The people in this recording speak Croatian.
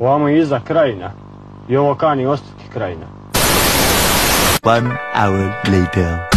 Ovamo je iza krajina. I ovo kani ostati krajina. One hour later.